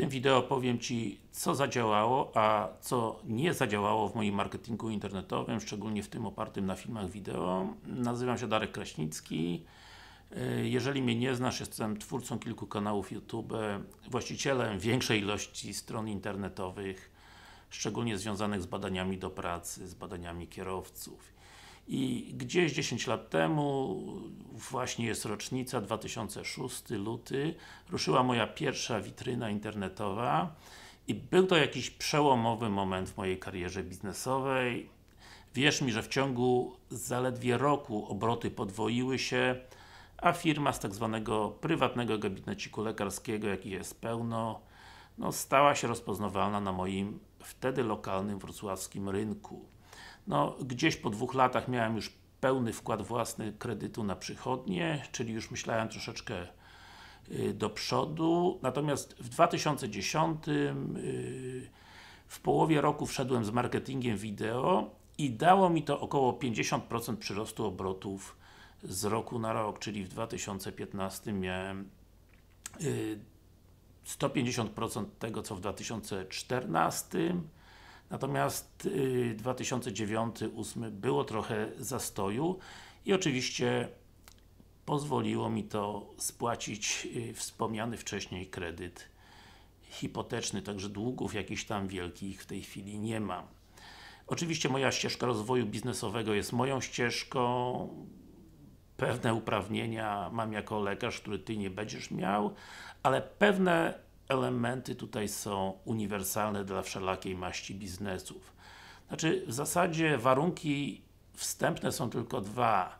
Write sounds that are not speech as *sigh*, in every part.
tym wideo powiem Ci, co zadziałało, a co nie zadziałało w moim marketingu internetowym, szczególnie w tym opartym na filmach wideo. Nazywam się Darek Kraśnicki. Jeżeli mnie nie znasz, jestem twórcą kilku kanałów YouTube, właścicielem większej ilości stron internetowych, szczególnie związanych z badaniami do pracy, z badaniami kierowców. I gdzieś 10 lat temu, właśnie jest rocznica 2006, luty, ruszyła moja pierwsza witryna internetowa i był to jakiś przełomowy moment w mojej karierze biznesowej. Wierz mi, że w ciągu zaledwie roku obroty podwoiły się, a firma z tak zwanego prywatnego gabineciku lekarskiego, jaki jest pełno, no, stała się rozpoznawalna na moim wtedy lokalnym wrocławskim rynku. No, gdzieś po dwóch latach miałem już pełny wkład własny kredytu na przychodnie, czyli już myślałem troszeczkę y, do przodu, natomiast w 2010 y, w połowie roku wszedłem z marketingiem wideo i dało mi to około 50% przyrostu obrotów z roku na rok, czyli w 2015 miałem 150% y, tego, co w 2014 Natomiast 2009-2008 y, było trochę zastoju i oczywiście pozwoliło mi to spłacić y, wspomniany wcześniej kredyt hipoteczny, także długów jakichś tam wielkich w tej chwili nie mam. Oczywiście moja ścieżka rozwoju biznesowego jest moją ścieżką, pewne uprawnienia mam jako lekarz, który Ty nie będziesz miał, ale pewne elementy tutaj są uniwersalne dla wszelakiej maści biznesów. Znaczy, w zasadzie warunki wstępne są tylko dwa.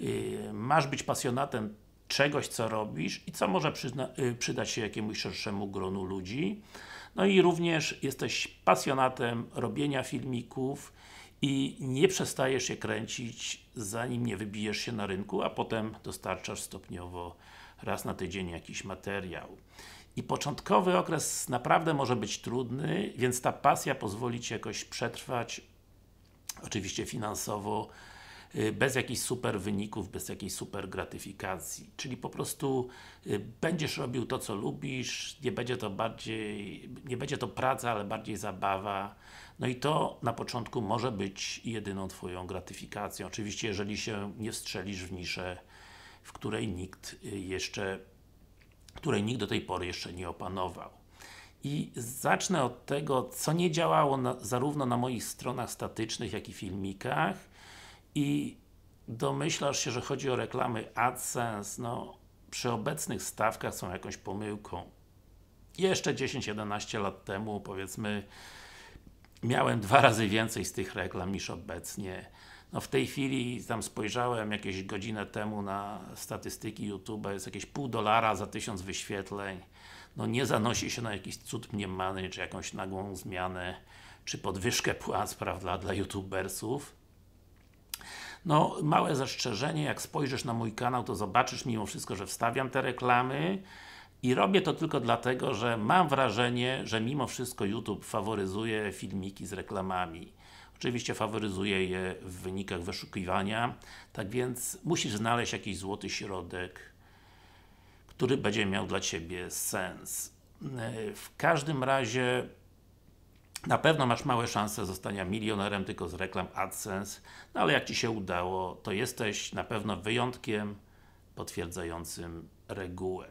Y, masz być pasjonatem czegoś, co robisz i co może y, przydać się jakiemuś szerszemu gronu ludzi. No i również jesteś pasjonatem robienia filmików i nie przestajesz je kręcić, zanim nie wybijesz się na rynku, a potem dostarczasz stopniowo raz na tydzień jakiś materiał. I początkowy okres naprawdę może być trudny, więc ta pasja pozwoli Ci jakoś przetrwać, oczywiście finansowo, y, bez jakichś super wyników, bez jakiejś super gratyfikacji. Czyli po prostu y, będziesz robił to, co lubisz, nie będzie to bardziej, nie będzie to praca, ale bardziej zabawa. No i to na początku może być jedyną Twoją gratyfikacją. Oczywiście, jeżeli się nie strzelisz w niszę, w której nikt y, jeszcze której nikt do tej pory jeszcze nie opanował. I zacznę od tego, co nie działało na, zarówno na moich stronach statycznych, jak i filmikach i domyślasz się, że chodzi o reklamy AdSense, no przy obecnych stawkach są jakąś pomyłką. Jeszcze 10-11 lat temu, powiedzmy, miałem dwa razy więcej z tych reklam niż obecnie. No w tej chwili, tam spojrzałem jakieś godzinę temu na statystyki YouTube, jest jakieś pół dolara za tysiąc wyświetleń. No nie zanosi się na jakiś cud mniemany, czy jakąś nagłą zmianę, czy podwyżkę płac, prawda, dla youtubersów. No, małe zastrzeżenie, jak spojrzysz na mój kanał, to zobaczysz mimo wszystko, że wstawiam te reklamy i robię to tylko dlatego, że mam wrażenie, że mimo wszystko YouTube faworyzuje filmiki z reklamami. Oczywiście faworyzuje je w wynikach wyszukiwania, tak więc musisz znaleźć jakiś złoty środek, który będzie miał dla Ciebie sens. W każdym razie na pewno masz małe szanse zostania milionerem tylko z reklam AdSense, no ale jak Ci się udało, to jesteś na pewno wyjątkiem potwierdzającym regułę.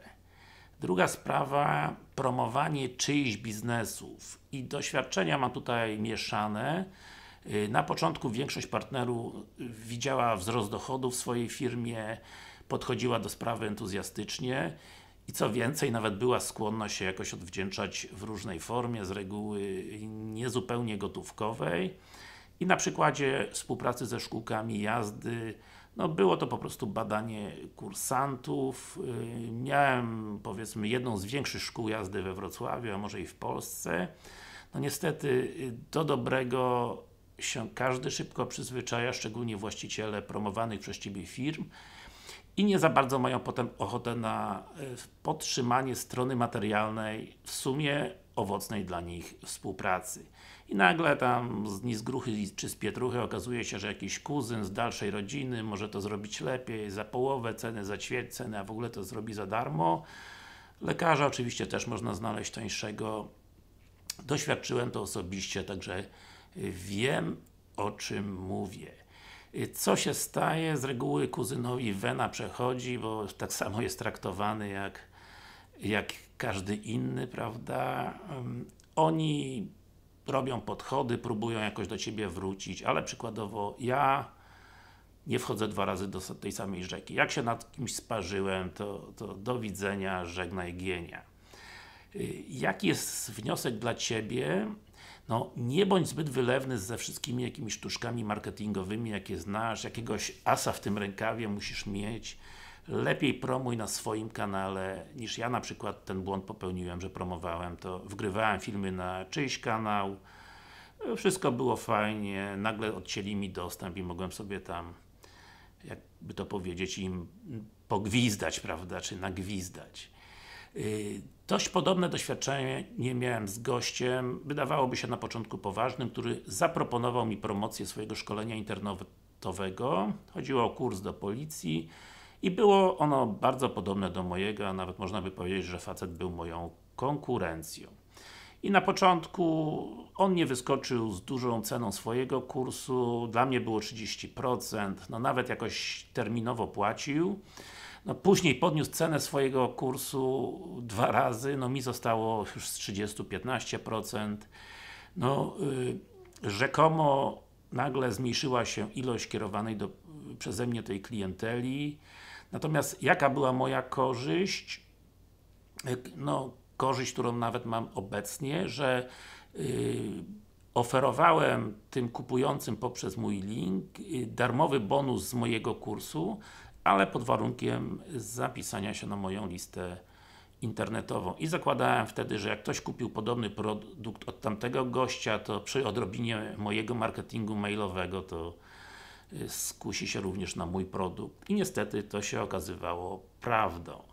Druga sprawa, promowanie czyichś biznesów i doświadczenia mam tutaj mieszane, na początku większość partnerów widziała wzrost dochodów w swojej firmie, podchodziła do sprawy entuzjastycznie i co więcej, nawet była skłonna się jakoś odwdzięczać w różnej formie, z reguły niezupełnie gotówkowej. I na przykładzie współpracy ze szkółkami jazdy, no było to po prostu badanie kursantów. Y, miałem powiedzmy jedną z większych szkół jazdy we Wrocławiu, a może i w Polsce. No niestety y, do dobrego się każdy szybko przyzwyczaja, szczególnie właściciele promowanych przez Ciebie firm i nie za bardzo mają potem ochotę na e, podtrzymanie strony materialnej w sumie owocnej dla nich współpracy. I nagle tam z, ni gruchy czy z pietruchy okazuje się, że jakiś kuzyn z dalszej rodziny może to zrobić lepiej, za połowę ceny, za ćwierć ceny, a w ogóle to zrobi za darmo Lekarza oczywiście też można znaleźć tańszego. Doświadczyłem to osobiście, także wiem o czym mówię. Co się staje? Z reguły kuzynowi wena przechodzi, bo tak samo jest traktowany jak, jak każdy inny, prawda? Oni robią podchody, próbują jakoś do Ciebie wrócić, ale przykładowo ja nie wchodzę dwa razy do tej samej rzeki. Jak się nad kimś sparzyłem, to, to do widzenia, żegnaj gienia. Y, jaki jest wniosek dla Ciebie? No, nie bądź zbyt wylewny ze wszystkimi jakimiś sztuczkami marketingowymi, jakie znasz, jakiegoś asa w tym rękawie musisz mieć. Lepiej promuj na swoim kanale, niż ja na przykład ten błąd popełniłem, że promowałem to, wgrywałem filmy na czyjś kanał, wszystko było fajnie, nagle odcięli mi dostęp i mogłem sobie tam, jakby to powiedzieć, im pogwizdać, prawda, czy nagwizdać. Y, dość podobne doświadczenie nie miałem z gościem, wydawałoby się na początku poważnym, który zaproponował mi promocję swojego szkolenia internetowego. Chodziło o kurs do policji i było ono bardzo podobne do mojego, a nawet można by powiedzieć, że facet był moją konkurencją. I na początku on nie wyskoczył z dużą ceną swojego kursu, dla mnie było 30%, no nawet jakoś terminowo płacił. No później podniósł cenę swojego kursu dwa razy, no mi zostało już z 30 15%. No yy, rzekomo nagle zmniejszyła się ilość kierowanej do, przeze mnie tej klienteli. Natomiast jaka była moja korzyść? No, korzyść, którą nawet mam obecnie, że yy, oferowałem tym kupującym poprzez mój link yy, darmowy bonus z mojego kursu, ale pod warunkiem zapisania się na moją listę internetową. I zakładałem wtedy, że jak ktoś kupił podobny produkt od tamtego gościa, to przy odrobinie mojego marketingu mailowego, to y, skusi się również na mój produkt. I niestety to się okazywało prawdą.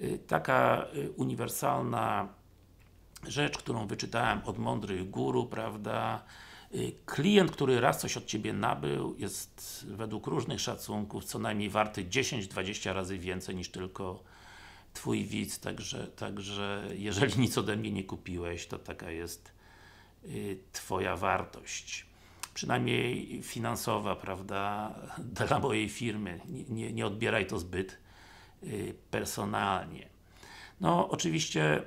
Y, taka y, uniwersalna rzecz, którą wyczytałem od mądrych guru, prawda, klient, który raz coś od Ciebie nabył, jest według różnych szacunków co najmniej warty 10-20 razy więcej niż tylko Twój widz, także, także jeżeli nic ode mnie nie kupiłeś, to taka jest y, Twoja wartość. Przynajmniej finansowa, prawda, *laughs* dla mojej firmy. Nie, nie, nie odbieraj to zbyt y, personalnie. No, oczywiście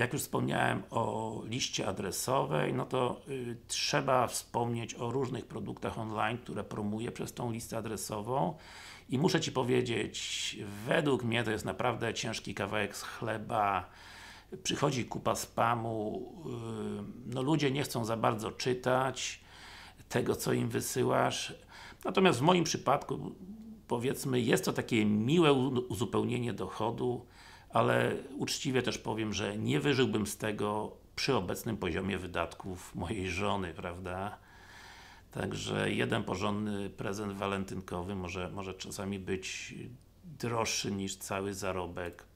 jak już wspomniałem o liście adresowej, no to y, trzeba wspomnieć o różnych produktach online, które promuję przez tą listę adresową. I muszę Ci powiedzieć, według mnie to jest naprawdę ciężki kawałek z chleba, przychodzi kupa spamu, y, no ludzie nie chcą za bardzo czytać tego, co im wysyłasz, natomiast w moim przypadku powiedzmy, jest to takie miłe uzupełnienie dochodu, ale uczciwie też powiem, że nie wyżyłbym z tego przy obecnym poziomie wydatków mojej żony, prawda? Także jeden porządny prezent walentynkowy może, może czasami być droższy niż cały zarobek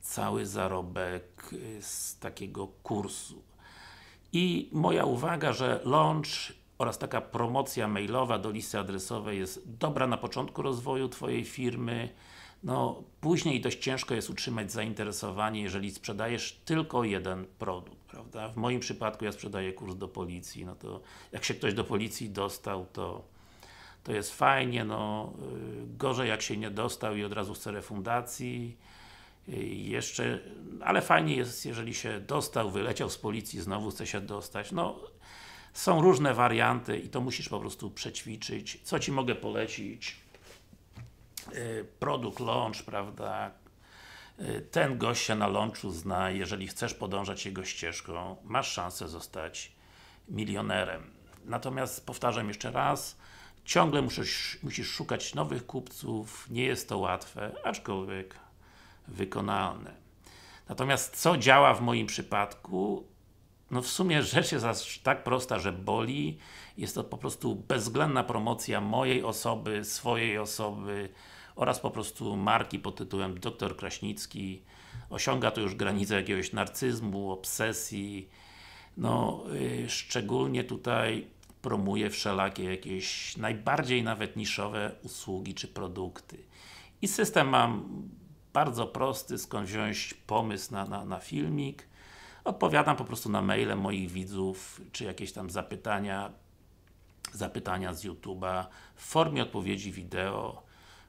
cały zarobek z takiego kursu. I moja uwaga, że launch oraz taka promocja mailowa do listy adresowej jest dobra na początku rozwoju Twojej firmy, no później dość ciężko jest utrzymać zainteresowanie, jeżeli sprzedajesz tylko jeden produkt, prawda? W moim przypadku ja sprzedaję kurs do policji, no to jak się ktoś do policji dostał, to to jest fajnie, no y, gorzej jak się nie dostał i od razu chce refundacji y, jeszcze, ale fajnie jest, jeżeli się dostał, wyleciał z policji, znowu chce się dostać, no są różne warianty i to musisz po prostu przećwiczyć. Co Ci mogę polecić? Y, produkt launch, prawda, y, ten gość się na launchu zna, jeżeli chcesz podążać jego ścieżką, masz szansę zostać milionerem. Natomiast powtarzam jeszcze raz, ciągle musisz, musisz szukać nowych kupców, nie jest to łatwe, aczkolwiek wykonalne. Natomiast co działa w moim przypadku? No w sumie rzecz jest aż tak prosta, że boli. Jest to po prostu bezwzględna promocja mojej osoby, swojej osoby, oraz po prostu marki pod tytułem Dr Kraśnicki. Osiąga to już granicę jakiegoś narcyzmu, obsesji. No, yy, szczególnie tutaj promuje wszelakie jakieś najbardziej nawet niszowe usługi czy produkty. I system mam bardzo prosty, skąd wziąć pomysł na, na, na filmik. Odpowiadam po prostu na maile moich widzów, czy jakieś tam zapytania, zapytania z YouTube'a w formie odpowiedzi wideo.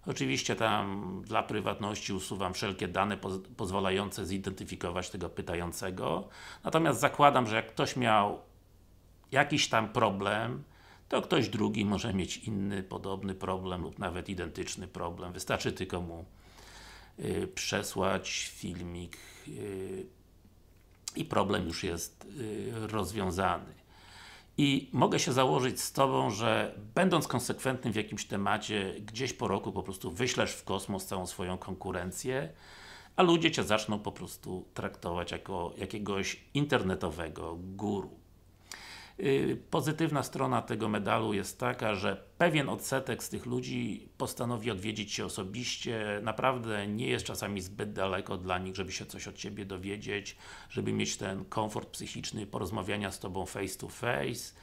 Oczywiście tam dla prywatności usuwam wszelkie dane poz pozwalające zidentyfikować tego pytającego. Natomiast zakładam, że jak ktoś miał jakiś tam problem, to ktoś drugi może mieć inny, podobny problem lub nawet identyczny problem. Wystarczy tylko mu y, przesłać filmik y, i problem już jest y, rozwiązany. I mogę się założyć z Tobą, że będąc konsekwentnym w jakimś temacie, gdzieś po roku po prostu wyślesz w kosmos całą swoją konkurencję, a ludzie Cię zaczną po prostu traktować jako jakiegoś internetowego guru. Y, pozytywna strona tego medalu jest taka, że pewien odsetek z tych ludzi postanowi odwiedzić Cię osobiście, naprawdę nie jest czasami zbyt daleko dla nich, żeby się coś od Ciebie dowiedzieć, żeby mieć ten komfort psychiczny porozmawiania z Tobą face to face,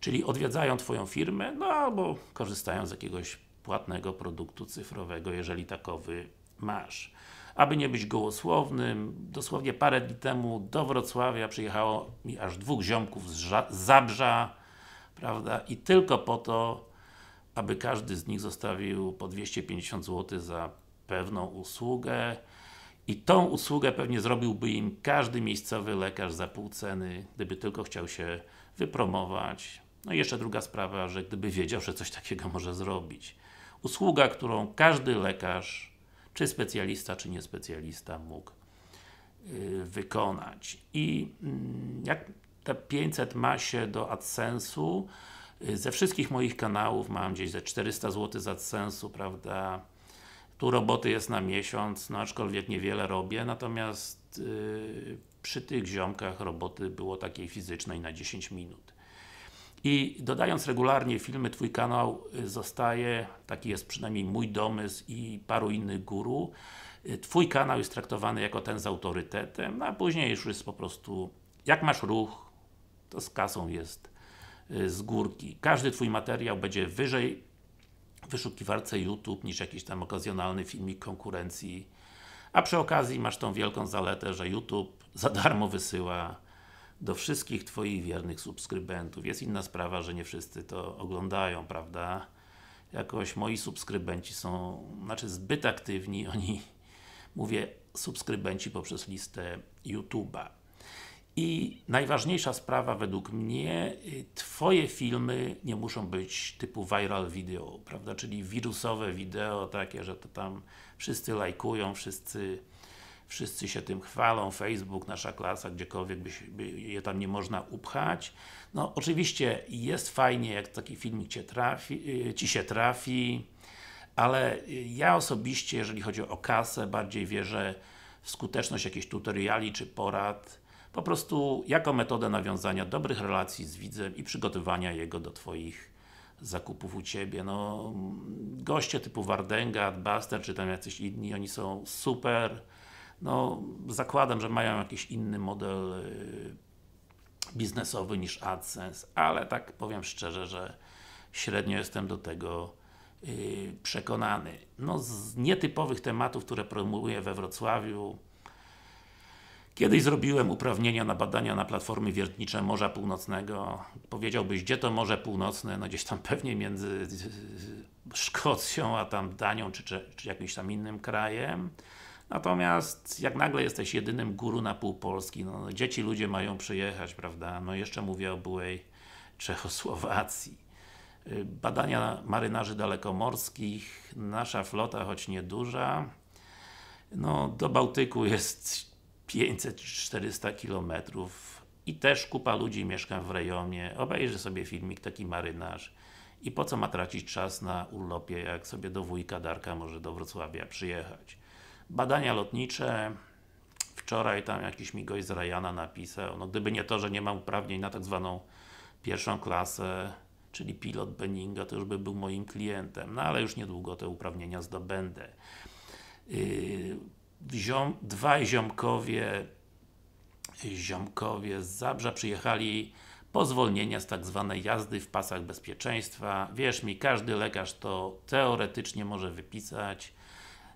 czyli odwiedzają Twoją firmę, no albo korzystają z jakiegoś płatnego produktu cyfrowego, jeżeli takowy masz. Aby nie być gołosłownym, dosłownie parę dni temu do Wrocławia przyjechało mi aż dwóch ziomków z, Zabrza, prawda, i tylko po to, aby każdy z nich zostawił po 250 zł za pewną usługę i tą usługę pewnie zrobiłby im każdy miejscowy lekarz za pół ceny, gdyby tylko chciał się wypromować. No i jeszcze druga sprawa, że gdyby wiedział, że coś takiego może zrobić. Usługa, którą każdy lekarz czy specjalista, czy niespecjalista mógł yy, wykonać. I yy, jak te 500 ma się do AdSense'u, yy, ze wszystkich moich kanałów mam gdzieś ze 400 zł z AdSense'u, prawda, tu roboty jest na miesiąc, no aczkolwiek niewiele robię, natomiast yy, przy tych ziomkach roboty było takiej fizycznej na 10 minut. I dodając regularnie filmy, Twój kanał y, zostaje, taki jest przynajmniej mój domysł i paru innych guru. Y, twój kanał jest traktowany jako ten z autorytetem, no a później już jest po prostu, jak masz ruch, to z kasą jest y, z górki. Każdy Twój materiał będzie wyżej w wyszukiwarce YouTube niż jakiś tam okazjonalny filmik konkurencji. A przy okazji masz tą wielką zaletę, że YouTube za darmo wysyła do wszystkich Twoich wiernych subskrybentów. Jest inna sprawa, że nie wszyscy to oglądają, prawda? Jakoś moi subskrybenci są, znaczy zbyt aktywni, *laughs* oni, mówię, subskrybenci poprzez listę YouTube'a. I najważniejsza sprawa według mnie, y, Twoje filmy nie muszą być typu viral video, prawda, czyli wirusowe wideo takie, że to tam wszyscy lajkują, wszyscy wszyscy się tym chwalą, Facebook, nasza klasa, gdziekolwiek by, się, by je tam nie można upchać. No oczywiście jest fajnie, jak taki filmik Cię trafi, y, Ci się trafi, ale ja osobiście, jeżeli chodzi o kasę, bardziej wierzę w skuteczność jakichś tutoriali czy porad, po prostu jako metodę nawiązania dobrych relacji z widzem i przygotowania jego do Twoich zakupów u Ciebie. No, goście typu Wardenga, Adbuster, czy tam jacyś inni, oni są super, no, zakładam, że mają jakiś inny model y, biznesowy niż AdSense, ale tak powiem szczerze, że średnio jestem do tego y, przekonany. No, z nietypowych tematów, które promuję we Wrocławiu, Kiedyś zrobiłem uprawnienia na badania na platformy wiertnicze Morza Północnego. Powiedziałbyś, gdzie to Morze Północne? No gdzieś tam *laughs* pewnie między Szkocją, a tam Danią, czy, czy, czy jakimś tam innym krajem. Natomiast jak nagle jesteś jedynym guru na pół Polski, no, dzieci ludzie mają przyjechać, prawda? No jeszcze mówię o byłej Czechosłowacji. Badania marynarzy dalekomorskich, nasza flota, choć nieduża, no do Bałtyku jest 500-400 km i też kupa ludzi mieszka w rejonie, obejrzy sobie filmik taki marynarz i po co ma tracić czas na urlopie, jak sobie do wujka Darka może do Wrocławia przyjechać. Badania lotnicze, wczoraj tam jakiś mi gość z Ryana napisał, no gdyby nie to, że nie mam uprawnień na tak zwaną pierwszą klasę, czyli pilot Benninga, to już by był moim klientem, no ale już niedługo te uprawnienia zdobędę. Yy, ziom, dwaj ziomkowie ziomkowie z Zabrza przyjechali po zwolnienia z tak zwanej jazdy w pasach bezpieczeństwa. Wierz mi, każdy lekarz to teoretycznie może wypisać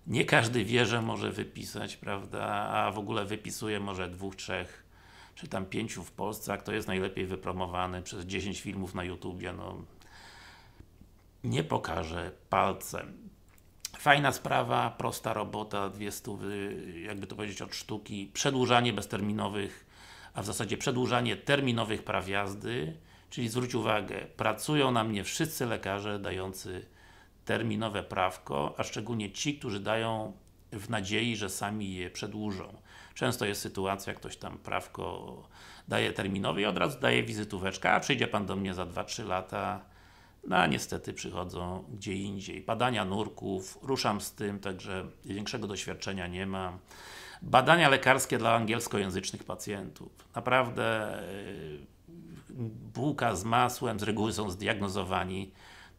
nie każdy wie, że może wypisać, prawda, a w ogóle wypisuje może dwóch, trzech czy tam pięciu w Polsce, a kto jest najlepiej wypromowany przez 10 filmów na YouTubie, no nie pokaże palcem. Fajna sprawa, prosta robota, dwie stówy, jakby to powiedzieć, od sztuki. Przedłużanie bezterminowych, a w zasadzie przedłużanie terminowych praw jazdy, czyli zwróć uwagę, pracują na mnie wszyscy lekarze dający terminowe prawko, a szczególnie ci, którzy dają w nadziei, że sami je przedłużą. Często jest sytuacja, ktoś tam prawko daje terminowy i od razu daje wizytóweczkę, a przyjdzie Pan do mnie za 2-3 lata, no a niestety przychodzą gdzie indziej. Badania nurków, ruszam z tym, także większego doświadczenia nie mam. Badania lekarskie dla angielskojęzycznych pacjentów. Naprawdę yy, bułka z masłem, z reguły są zdiagnozowani,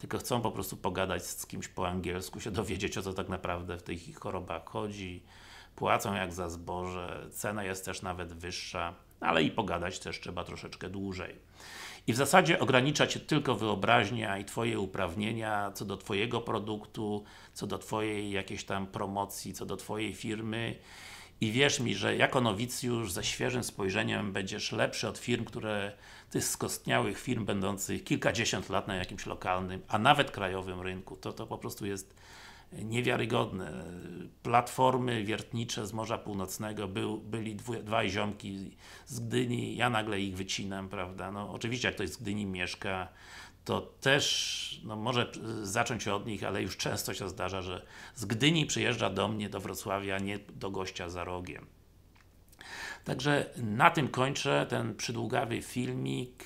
tylko chcą po prostu pogadać z kimś po angielsku, się dowiedzieć o co tak naprawdę w tych chorobach chodzi. Płacą jak za zboże, cena jest też nawet wyższa, ale i pogadać też trzeba troszeczkę dłużej. I w zasadzie ogranicza Cię tylko wyobraźnia i Twoje uprawnienia co do Twojego produktu, co do Twojej jakiejś tam promocji, co do Twojej firmy i wierz mi, że jako nowicjusz ze świeżym spojrzeniem będziesz lepszy od firm, które tych skostniałych firm będących kilkadziesiąt lat na jakimś lokalnym, a nawet krajowym rynku. To, to po prostu jest niewiarygodne. Platformy wiertnicze z Morza Północnego, był, byli dwu, dwaj ziomki z Gdyni, ja nagle ich wycinam, prawda, no oczywiście jak ktoś z Gdyni mieszka, to też, no może zacząć od nich, ale już często się zdarza, że z Gdyni przyjeżdża do mnie, do Wrocławia, nie do gościa za rogiem. Także na tym kończę ten przydługawy filmik,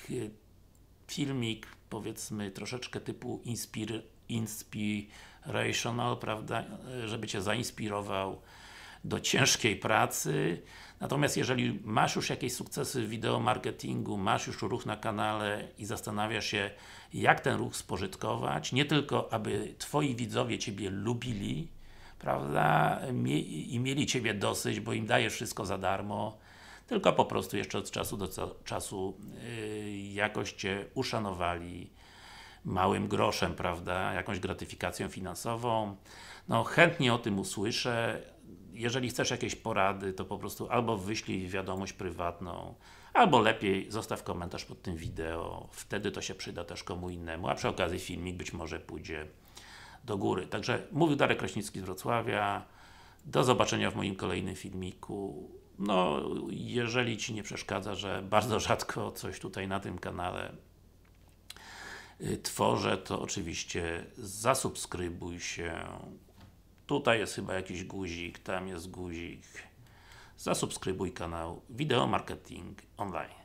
filmik powiedzmy troszeczkę typu inspir, inspirational, prawda, żeby Cię zainspirował do ciężkiej pracy. Natomiast jeżeli masz już jakieś sukcesy w wideo marketingu, masz już ruch na kanale i zastanawiasz się, jak ten ruch spożytkować, nie tylko aby Twoi widzowie Ciebie lubili, prawda, i mieli Ciebie dosyć, bo im dajesz wszystko za darmo, tylko po prostu jeszcze od czasu do czasu yy, jakoś Cię uszanowali małym groszem, prawda, jakąś gratyfikacją finansową. No chętnie o tym usłyszę. Jeżeli chcesz jakieś porady, to po prostu albo wyślij wiadomość prywatną, albo lepiej zostaw komentarz pod tym wideo. Wtedy to się przyda też komu innemu, a przy okazji filmik być może pójdzie do góry. Także mówił Darek Kraśnicki z Wrocławia. Do zobaczenia w moim kolejnym filmiku. No, jeżeli Ci nie przeszkadza, że bardzo rzadko coś tutaj na tym kanale y, tworzę, to oczywiście zasubskrybuj się. Tutaj jest chyba jakiś guzik, tam jest guzik. Zasubskrybuj kanał Wideo Marketing Online.